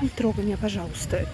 Не трогай меня, пожалуйста.